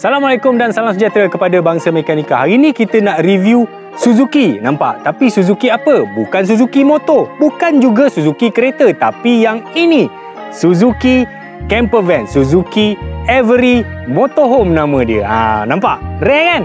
Assalamualaikum dan salam sejahtera kepada bangsa mekanika. Hari ini kita nak review Suzuki. Nampak? Tapi Suzuki apa? Bukan Suzuki motor. Bukan juga Suzuki kereta. Tapi yang ini. Suzuki Camper Van. Suzuki Every Motorhome nama dia. Ha, nampak? Rare kan?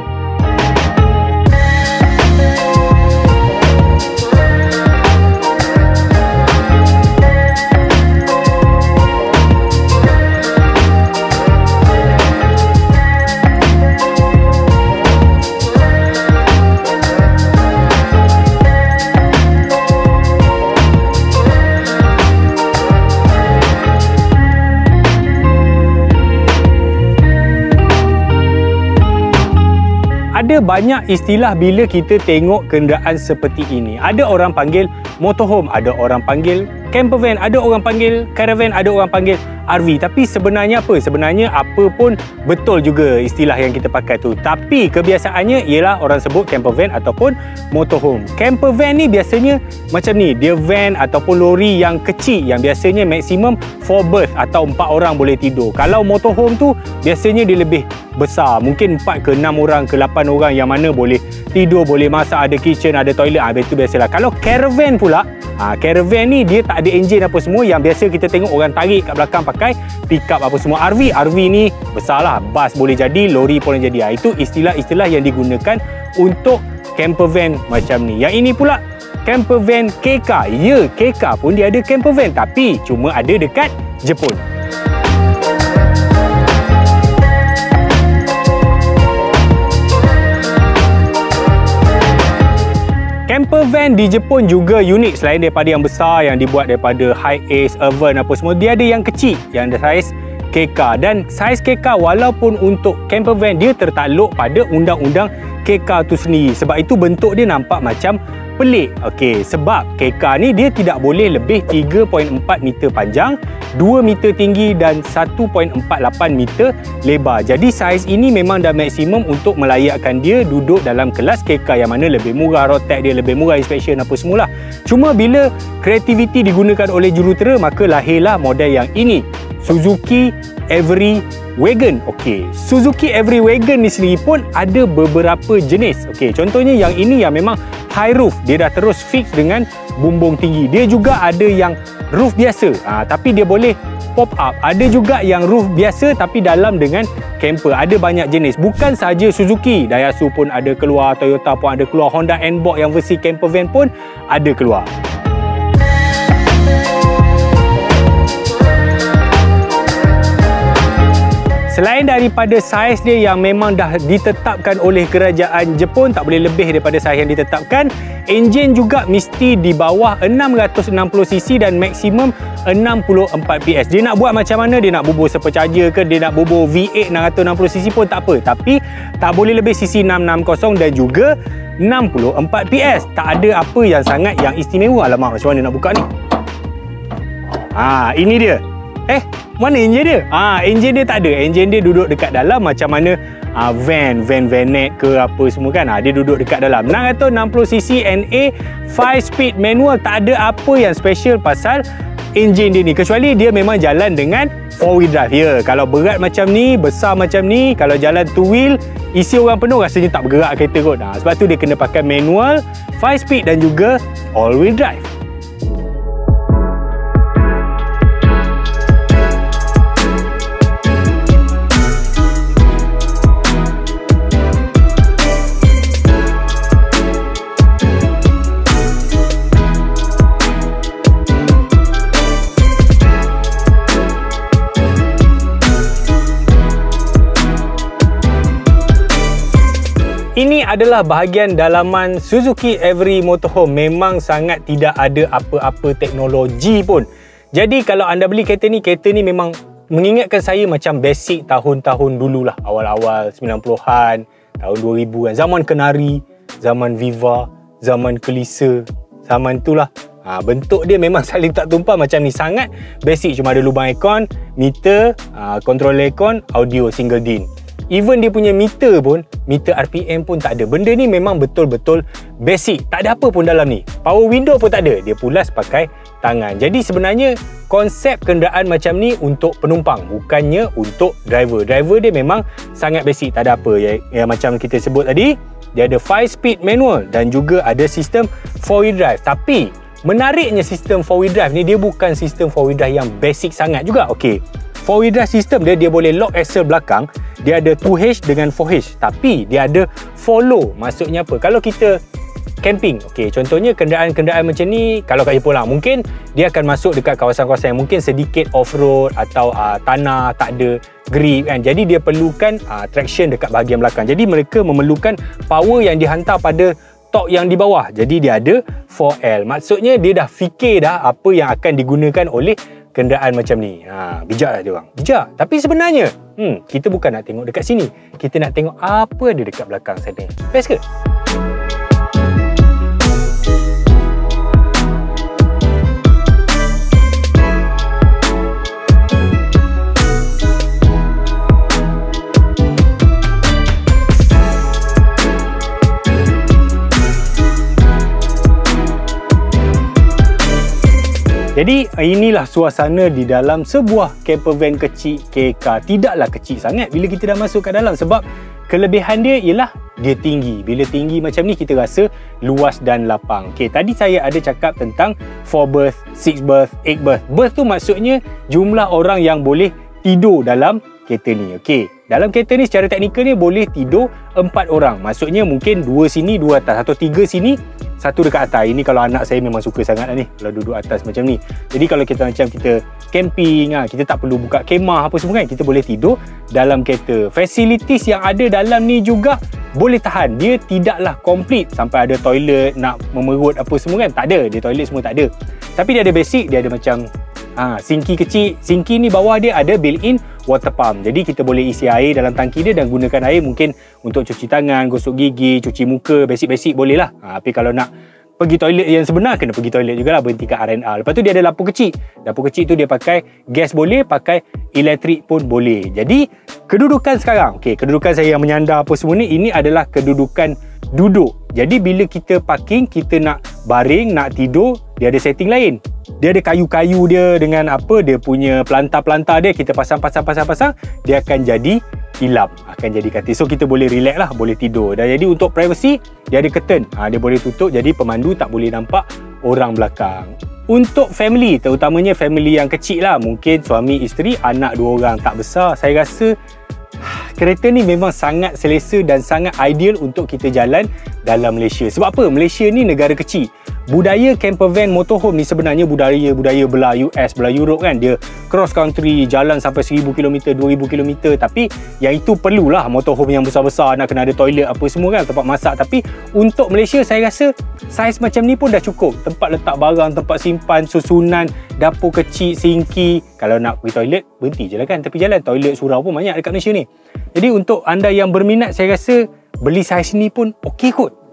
Ada banyak istilah bila kita tengok kenderaan seperti ini. Ada orang panggil motorhome, ada orang panggil campervan, ada orang panggil caravan, ada orang panggil RV. Tapi sebenarnya apa? Sebenarnya apa pun betul juga istilah yang kita pakai tu. Tapi kebiasaannya ialah orang sebut campervan ataupun motorhome. Campervan ni biasanya macam ni, dia van ataupun lori yang kecil yang biasanya maksimum 4 berth atau 4 orang boleh tidur. Kalau motorhome tu biasanya dia lebih besar. Mungkin 4 ke 6 orang ke 8 orang yang mana boleh tidur, boleh masak, ada kitchen, ada toilet. Ah ha, itu biasalah. Kalau caravan pula, ha, caravan ni dia tak ada enjin apa semua yang biasa kita tengok orang tarik kat belakang pakai pickup apa semua RV. RV ni besarlah, bas boleh jadi, lori pun boleh jadi. Ha, itu istilah-istilah yang digunakan untuk campervan macam ni. Yang ini pula campervan KK. Ya, KK pun dia ada campervan tapi cuma ada dekat Jepun. Van di Jepun juga unik selain daripada yang besar yang dibuat daripada high ace, urban apa semua dia ada yang kecil yang ada saiz KK dan saiz KK walaupun untuk camper van dia tertakluk pada undang-undang KK tu sendiri sebab itu bentuk dia nampak macam pelik. Okey, sebab KK ni dia tidak boleh lebih 3.4 meter panjang, 2 meter tinggi dan 1.48 meter lebar. Jadi saiz ini memang dah maksimum untuk melayakkan dia duduk dalam kelas KK yang mana lebih murah road tax dia, lebih murah inspection apa semula. Cuma bila kreativiti digunakan oleh jurutera, maka lahirlah model yang ini. Suzuki Every Wagon. Okey, Suzuki Every Wagon ni sendiri pun ada beberapa jenis. Okey, contohnya yang ini yang memang high roof. Dia dah terus fix dengan bumbung tinggi. Dia juga ada yang roof biasa. Ha, tapi dia boleh pop up. Ada juga yang roof biasa tapi dalam dengan camper. Ada banyak jenis. Bukan sahaja Suzuki. Daihatsu pun ada keluar Toyota pun ada keluar Honda N-Box yang versi camper van pun ada keluar Selain daripada saiz dia yang memang dah ditetapkan oleh kerajaan Jepun tak boleh lebih daripada saiz yang ditetapkan, enjin juga mesti di bawah 660cc dan maksimum 64 PS. Dia nak buat macam mana? Dia nak bubuh supercharger ke, dia nak bubuh V8 660cc pun tak apa. Tapi tak boleh lebih cc 660 dan juga 64 PS. Tak ada apa yang sangat yang istimewa. Alamak, macam mana nak buka ni? Ha, ini dia. Eh, mana enjin dia? Ah, enjin dia tak ada. Enjin dia duduk dekat dalam macam mana ah, van, van vanet ke apa semua kan. Ah, dia duduk dekat dalam. 660cc NA 5 speed manual tak ada apa yang special pasal enjin dia ni kecuali dia memang jalan dengan 4 wheel drive. Ya, kalau berat macam ni, besar macam ni, kalau jalan 2 wheel, isi orang penuh rasanya tak bergerak kereta kot. Nah, sebab tu dia kena pakai manual, 5 speed dan juga all wheel drive. Adalah bahagian dalaman Suzuki Every Motorhome. Memang sangat tidak ada apa-apa teknologi pun. Jadi kalau anda beli kereta ni, kereta ni memang mengingatkan saya macam basic tahun-tahun dulu lah. Awal-awal 90-an, tahun 2000 kan. Zaman Kenari, zaman Viva, zaman Kelisa, zaman itulah. Ha, bentuk dia memang saling tak tumpah macam ni. Sangat basic. Cuma ada lubang aircon, meter, ha, control aircon, audio single din. Even dia punya meter pun, meter RPM pun tak ada. Benda ni memang betul-betul basic. Tak ada apa pun dalam ni. Power window pun tak ada. Dia pulas pakai tangan. Jadi sebenarnya konsep kenderaan macam ni untuk penumpang bukannya untuk driver. Driver dia memang sangat basic, tak ada apa ya, ya macam kita sebut tadi, dia ada 5 speed manual dan juga ada sistem 4 wheel drive. Tapi menariknya sistem 4 wheel drive ni dia bukan sistem 4 wheel drive yang basic sangat juga. Okey. 4 wheel drive system dia dia boleh lock axle belakang, dia ada 2H dengan 4H tapi dia ada follow. Maksudnya apa? Kalau kita camping. Okey, contohnya kenderaan-kenderaan macam ni kalau kat Jepun lah, mungkin dia akan masuk dekat kawasan-kawasan yang mungkin sedikit off-road atau uh, tanah tak ada grip kan. Jadi dia perlukan uh, traction dekat bahagian belakang. Jadi mereka memerlukan power yang dihantar pada tok yang di bawah. Jadi dia ada 4L. Maksudnya dia dah fikir dah apa yang akan digunakan oleh kenderaan macam ni. Ha, bijak lah dia orang. Bijak. Tapi sebenarnya, hmm, kita bukan nak tengok dekat sini. Kita nak tengok apa ada dekat belakang sana. Best ke? Jadi inilah suasana di dalam sebuah camper van kecil KK. Tidaklah kecil sangat bila kita dah masuk ke dalam sebab kelebihan dia ialah dia tinggi. Bila tinggi macam ni kita rasa luas dan lapang. Okay, tadi saya ada cakap tentang 4 berth, 6 berth, 8 berth. Berth tu maksudnya jumlah orang yang boleh tidur dalam kereta ni. Okey, dalam kereta ni secara teknikal ni boleh tidur empat orang. Maksudnya mungkin dua sini, dua atas atau tiga sini, satu dekat atas. Ini kalau anak saya memang suka sangat lah ni kalau duduk atas macam ni. Jadi kalau kita macam kita camping ah, kita tak perlu buka kemah apa semua kan, kita boleh tidur dalam kereta. Facilities yang ada dalam ni juga boleh tahan. Dia tidaklah komplit sampai ada toilet nak memerut apa semua kan. Tak ada, dia toilet semua tak ada. Tapi dia ada basic, dia ada macam ha, sinki kecil. Sinki ni bawah dia ada built-in water pump. Jadi kita boleh isi air dalam tangki dia dan gunakan air mungkin untuk cuci tangan, gosok gigi, cuci muka, basic-basic boleh lah. Ha, tapi kalau nak pergi toilet yang sebenar, kena pergi toilet jugalah berhenti kat R&R. Lepas tu dia ada lampu kecil. Lampu kecil tu dia pakai gas boleh, pakai elektrik pun boleh. Jadi kedudukan sekarang, okay, kedudukan saya yang menyandar apa semua ni, ini adalah kedudukan duduk. Jadi bila kita parking, kita nak baring, nak tidur, dia ada setting lain. Dia ada kayu-kayu dia dengan apa, dia punya pelantar-pelantar dia, kita pasang-pasang-pasang-pasang, dia akan jadi hilam, akan jadi katil. So kita boleh relax lah, boleh tidur. Dan jadi untuk privacy, dia ada curtain. Ha, dia boleh tutup, jadi pemandu tak boleh nampak orang belakang. Untuk family, terutamanya family yang kecil lah, mungkin suami, isteri, anak dua orang tak besar, saya rasa kereta ni memang sangat selesa dan sangat ideal untuk kita jalan dalam Malaysia. Sebab apa? Malaysia ni negara kecil. Budaya camper van motorhome ni sebenarnya budaya-budaya belah US, belah Europe kan. Dia cross country, jalan sampai 1000 km, 2000 km. Tapi yang itu perlulah motorhome yang besar-besar, nak kena ada toilet apa semua kan, tempat masak. Tapi untuk Malaysia saya rasa saiz macam ni pun dah cukup. Tempat letak barang, tempat simpan, susunan, dapur kecil, sinki. Kalau nak pergi toilet, berhenti je lah kan. Tepi jalan, toilet surau pun banyak dekat Malaysia ni. Jadi untuk anda yang berminat, saya rasa beli saiz ni pun okey kot.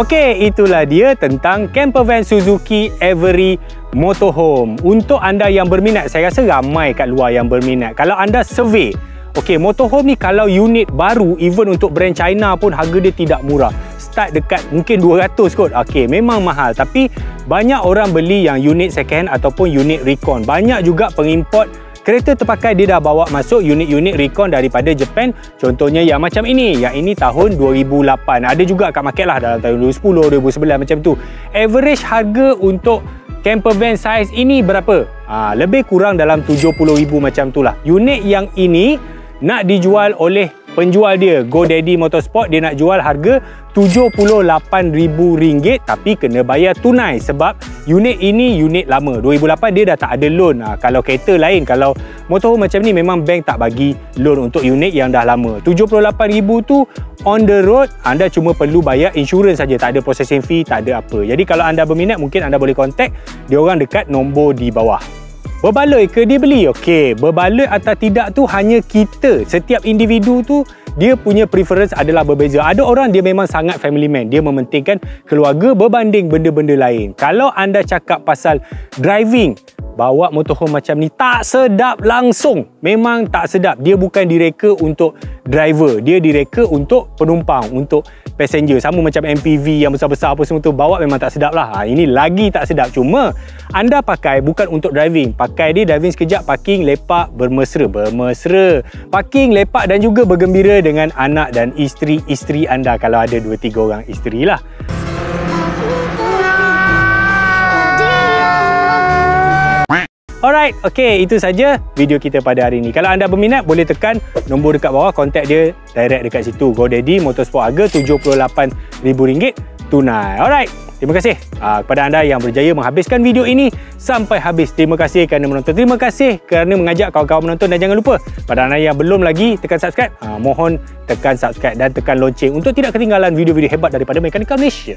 Okey, itulah dia tentang campervan Suzuki Every Motorhome. Untuk anda yang berminat, saya rasa ramai kat luar yang berminat. Kalau anda survey, okey, motorhome ni kalau unit baru, even untuk brand China pun harga dia tidak murah. Start dekat mungkin 200 kot. Okey, memang mahal. Tapi banyak orang beli yang unit second ataupun unit recon. Banyak juga pengimport Kereta terpakai dia dah bawa masuk unit-unit recon daripada Japan. Contohnya yang macam ini. Yang ini tahun 2008. Ada juga kat market lah dalam tahun 2010, 2011 macam tu. Average harga untuk camper van size ini berapa? Ha, lebih kurang dalam 70,000 macam tu lah. Unit yang ini nak dijual oleh penjual dia GoDaddy Motorsport dia nak jual harga RM78,000 tapi kena bayar tunai sebab unit ini unit lama. 2008 dia dah tak ada loan. Ha, kalau kereta lain kalau motorhome macam ni memang bank tak bagi loan untuk unit yang dah lama. RM78,000 tu on the road anda cuma perlu bayar insurans saja. Tak ada processing fee tak ada apa. Jadi kalau anda berminat mungkin anda boleh contact dia orang dekat nombor di bawah Berbaloi ke dia beli? Okey, berbaloi atau tidak tu hanya kita. Setiap individu tu dia punya preference adalah berbeza. Ada orang dia memang sangat family man. Dia mementingkan keluarga berbanding benda-benda lain. Kalau anda cakap pasal driving, bawa motorhome macam ni tak sedap langsung. Memang tak sedap. Dia bukan direka untuk driver. Dia direka untuk penumpang, untuk passenger. Sama macam MPV yang besar-besar apa semua tu bawa memang tak sedap lah. Ha, ini lagi tak sedap. Cuma anda pakai bukan untuk driving. Pakai dia driving sekejap, parking, lepak, bermesra. Bermesra. Parking, lepak dan juga bergembira dengan anak dan isteri-isteri anda kalau ada 2-3 orang isteri lah. Alright, okay, itu saja video kita pada hari ini. Kalau anda berminat, boleh tekan nombor dekat bawah, kontak dia direct dekat situ. GoDaddy Motorsport harga RM78,000 tunai. Alright, terima kasih uh, kepada anda yang berjaya menghabiskan video ini sampai habis. Terima kasih kerana menonton. Terima kasih kerana mengajak kawan-kawan menonton dan jangan lupa pada anda yang belum lagi tekan subscribe, uh, mohon tekan subscribe dan tekan lonceng untuk tidak ketinggalan video-video hebat daripada Mekanikal Malaysia.